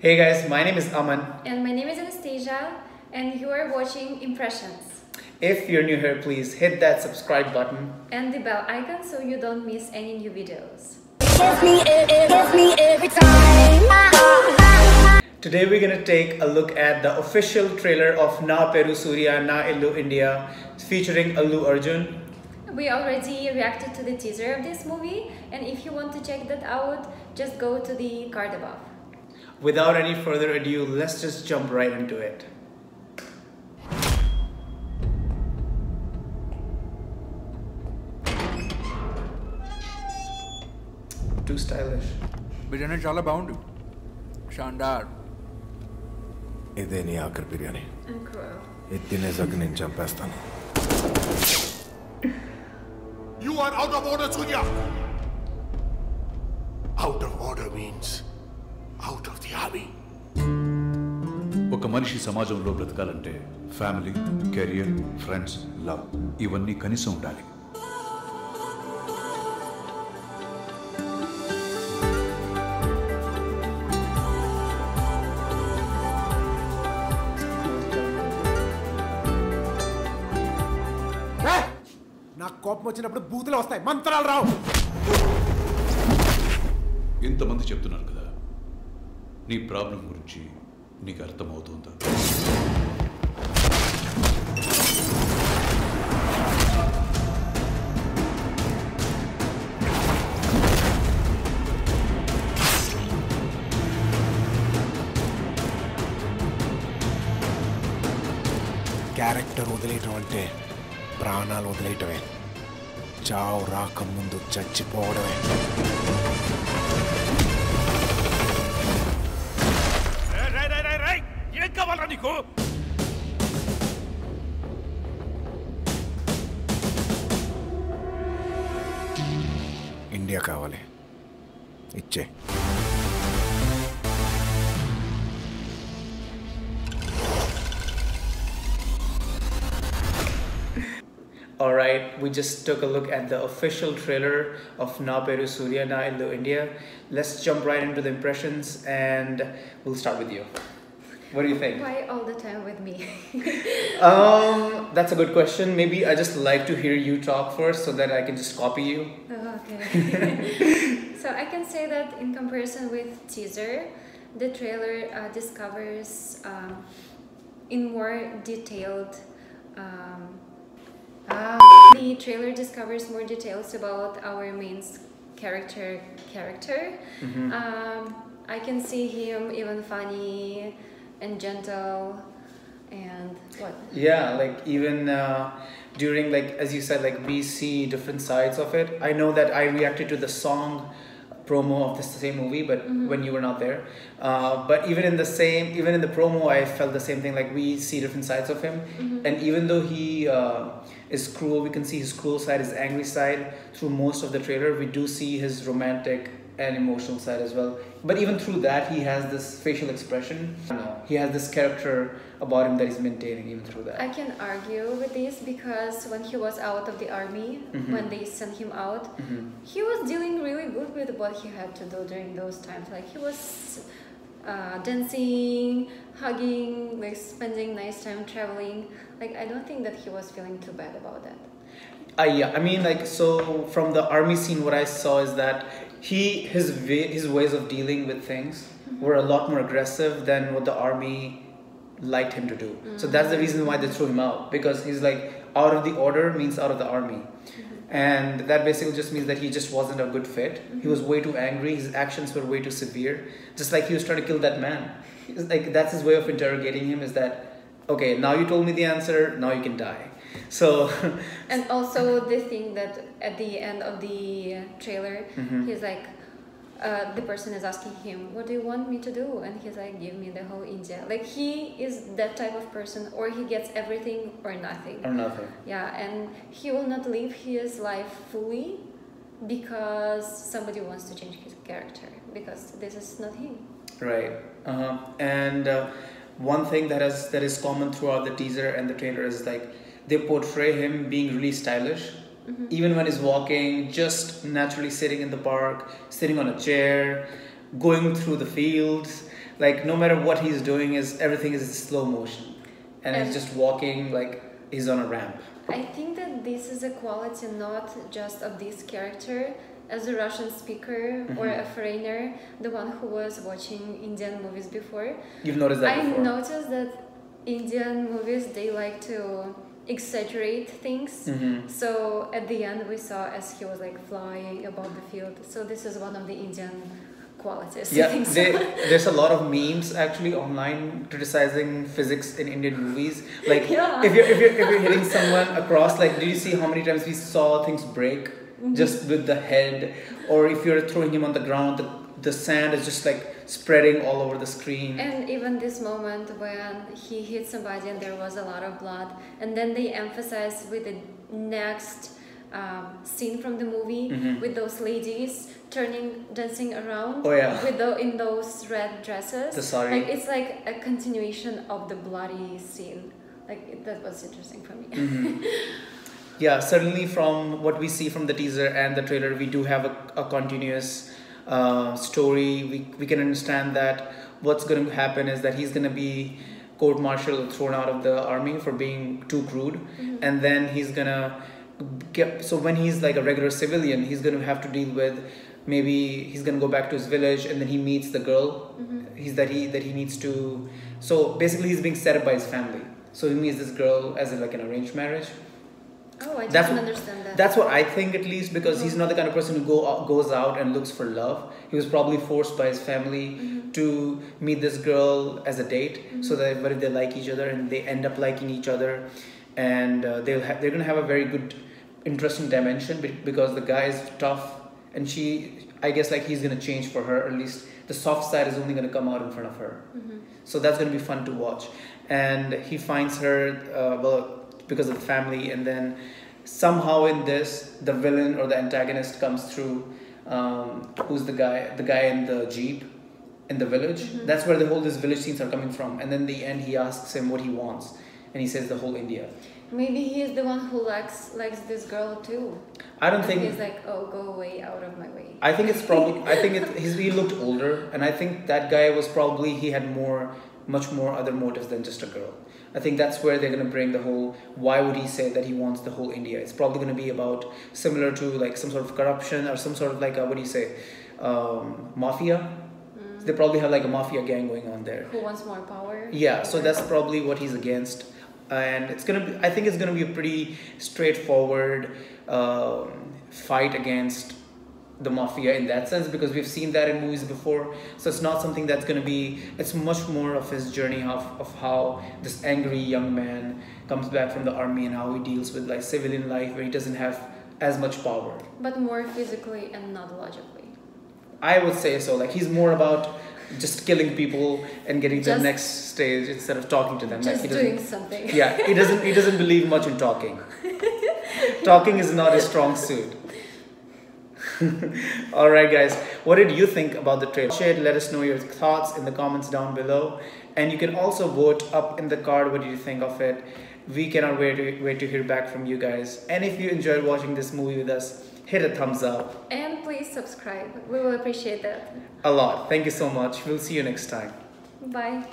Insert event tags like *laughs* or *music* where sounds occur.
Hey guys, my name is Aman. And my name is Anastasia, and you are watching Impressions. If you're new here, please hit that subscribe button. And the bell icon so you don't miss any new videos. Gives me, it, it me every time. Today we're gonna take a look at the official trailer of Naa Peru Surya Naa Illu India featuring Allu Arjun. We already reacted to the teaser of this movie, and if you want to check that out, just go to the card above without any further ado, let's just jump right into it. Too stylish. Biryani is all. Shandar. This is biryani. Incredible. I'm going You are out of order, Surya! Out of order means army. ఒక మనిషి సమాజంలో బ్రతకాలంటే family career friends love ఇవన్నీ కనీసం ఉండాలి. నాకు కోపం వచ్చినప్పుడు బూతులు వస్తాయి. మంత్రాలు రావు. ఇంతమంది చెప్తున్నారు కదా నీ ప్రాబ్లం గురించి నీకు అర్థమవుతుందా? క్యారెక్టర్ వదిలేయటం అంటే ప్రాణాలు వదిలేయటమే. చావు రాకముందు చచ్చిపోవడమే. India ఇండియా కావాలి Itche. Alright, we just took a look at the official trailer of Naa Peru Surya Naa the India. Let's jump right into the impressions and we'll start with you. What do you think? Why all the time with me? *laughs* Um, that's a good question. Maybe I just like to hear you talk first so that I can just copy you. Oh, okay. *laughs* so I can say that in comparison with teaser, the trailer uh, discovers um, in more detailed. Um, ah, the trailer discovers more details about our main character. Character. Um, I can see him even funny and gentle, and what? Yeah, like even uh, during like as you said, like we see different sides of it. I know that I reacted to the song promo of the same movie, but when you were not there. Uh, but even in the same, even in the promo, I felt the same thing. Like we see different sides of him, and even though he uh, is cruel, we can see his cruel side, his angry side through most of the trailer. We do see his romantic and emotional side as well. But even through that, he has this facial expression. He has this character about him that he's maintaining even through that. I can argue with this because when he was out of the army, when they sent him out, he was dealing really good with what he had to do during those times. Like he was uh, dancing, hugging, like spending nice time traveling. Like I don't think that he was feeling too bad about that. Uh, yeah, I mean, like, so from the army scene, what I saw is that he his way, his ways of dealing with things mm-hmm. were a lot more aggressive than what the army liked him to do. So mm. that's the reason why they threw him out because he's like out of the order means out of the army, mm-hmm. and that basically just means that he just wasn't a good fit. He mm-hmm. was way too angry. His actions were way too severe. Just like he was trying to kill that man. Like that's his way of interrogating him. Is that okay? Now you told me the answer. Now you can die. So. *laughs* And also the thing that at the end of the trailer, he's like, uh, the person is asking him, "What do you want me to do?" And he's like, "Give me the whole India." Like he is that type of person, or he gets everything or nothing. or nothing. Yeah, and he will not live his life fully because somebody wants to change his character because this is not him. Right. Uh-huh. And uh, one thing that is that is common throughout the teaser and the trailer is like they portray him being really stylish. Even when he's walking, just naturally sitting in the park, sitting on a chair, going through the fields, like no matter what he's doing is everything is slow motion and And- he's just walking like he's on a ramp I think that this is a quality not just of this character as a Russian speaker or Mhm. a foreigner, the one who was watching Indian movies before. you've noticed that I before noticed that Indian movies they like to exaggerate things. Mhm. So at the end we saw as he was like flying above the field. So this is one of the Indian qualities. Yeah so. they, *laughs* there's a lot of memes actually online criticizing physics in indian movies like *laughs* Yeah. if you're if you're if you're hitting someone across like did you see how many times we saw things break Mm-hmm. just with the head or if you're throwing him on the ground the, the sand is just like spreading all over the screen And even this moment when he hit somebody and there was a lot of blood, and then they emphasize with the next um, scene from the movie Mhm. with those ladies turning, dancing around. Oh, yeah. With the in those red dresses. The sari. Like it's like a continuation of the bloody scene. Like that was interesting for me. Mm-hmm. yeah certainly from what we see from the teaser and the trailer we do have a, a continuous uh, story we, we can understand that what's going to happen is that he's going to be court martialed thrown out of the army for being too crude. And then he's going to get so when he's like a regular civilian he's going to have to deal with maybe he's going to go back to his village and then he meets the girl he's that he that he needs to so basically he's being set up by his family. So he meets this girl as in like an arranged marriage oh, I That's didn't what- understand that. that's what I think, at least, because he's not the kind of person who go out, goes out and looks for love. He was probably forced by his family Mm-hmm. to meet this girl as a date, so that but if they like each other and they end up liking each other, and uh, they'll ha- they're gonna have a very good, interesting dimension be- because the guy is tough and she, I guess, like he's gonna change for her. At least the soft side is only gonna come out in front of her. So that's gonna be fun to watch. And he finds her, uh, well, because of the family, and then somehow in this, the villain or the antagonist comes through. Um, who's the guy? The guy in the jeep in the village. That's where the whole this village scenes are coming from. And then the end, he asks him what he wants, and he says the whole India. Maybe he is the one who likes likes this girl too. I don't And think. he's like, oh, go away, out of my way. I think it's *laughs* probably. I think it. He's, he looked older, and I think that guy was probably he had more, much more other motives than just a girl. I think that's where they're gonna bring the whole. Why would he say that he wants the whole India? It's probably gonna be about similar to like some sort of corruption or some sort of like a, what do you say, um, mafia. They probably have like a mafia gang going on there. Who wants more power? Yeah, so that's probably what he's against, and it's gonna be. I think it's gonna be a pretty straightforward um, fight against the mafia in that sense because we've seen that in movies before. So it's not something that's gonna be. It's much more of his journey of of how this angry young man comes back from the army and how he deals with like civilian life where he doesn't have as much power. But more physically and not logically. I would say so. Like he's more about just killing people and getting to the next stage instead of talking to them. like Just he doing something. yeah, he doesn't. He doesn't believe much in talking. *laughs* talking is not his strong suit. *laughs* All right, guys. What did you think about the trailer? Share it. Let us know your thoughts in the comments down below, and you can also vote up in the card. What do you think of it? We cannot wait to wait to hear back from you guys. And if you enjoyed watching this movie with us, hit a thumbs up. And please subscribe. We will appreciate that. A lot. Thank you so much. We'll see you next time. Bye.